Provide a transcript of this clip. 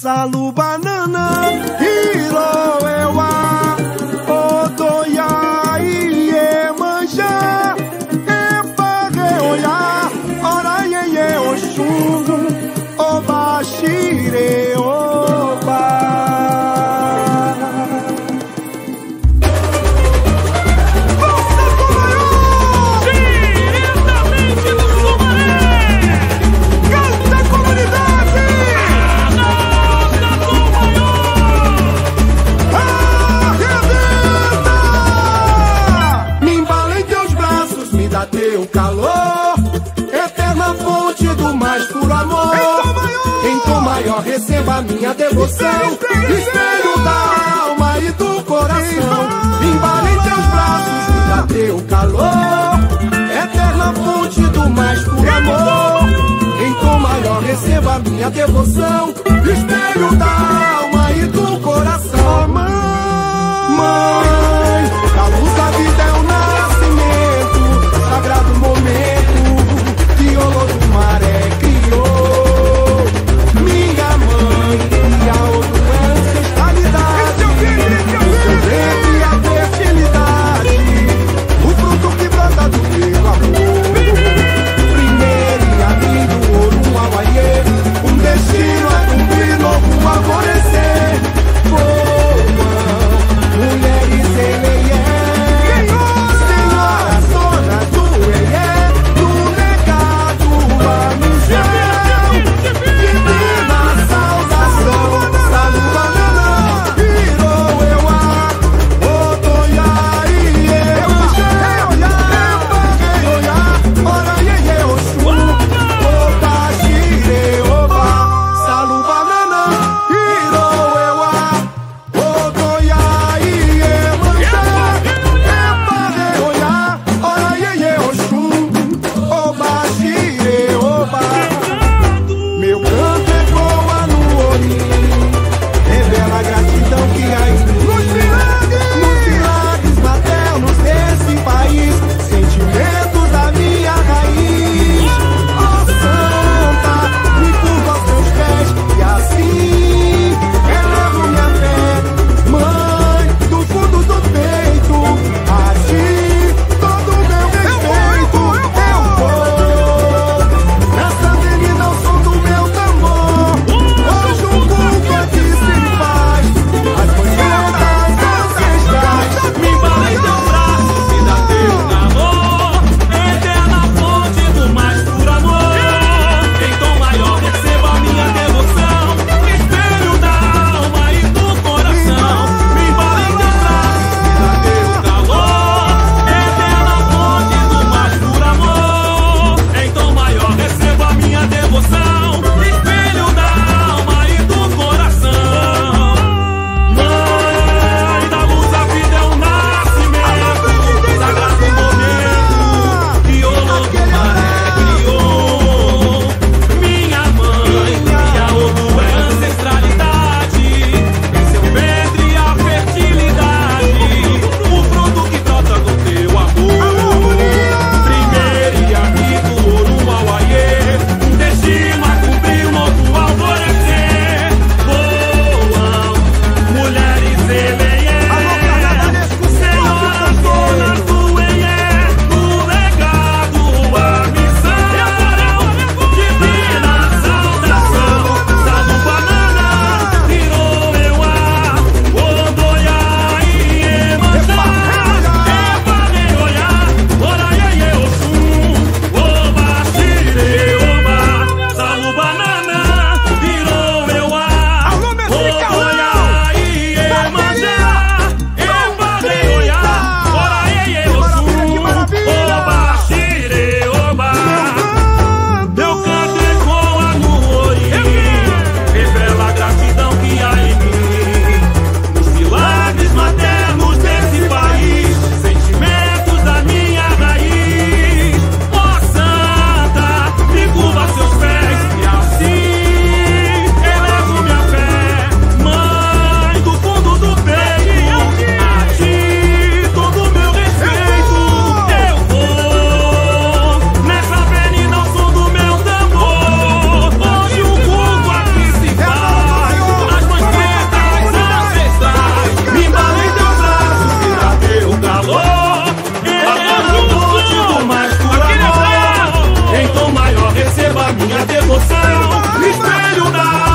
Salo banana. ó, receba minha devoção. Espelho da alma e do coração. Embala em teus braços, me dá teu calor. Eterna fonte do mais puro amor. Então, maior, receba minha devoção. Espelho da alma. minha devoção, mistério da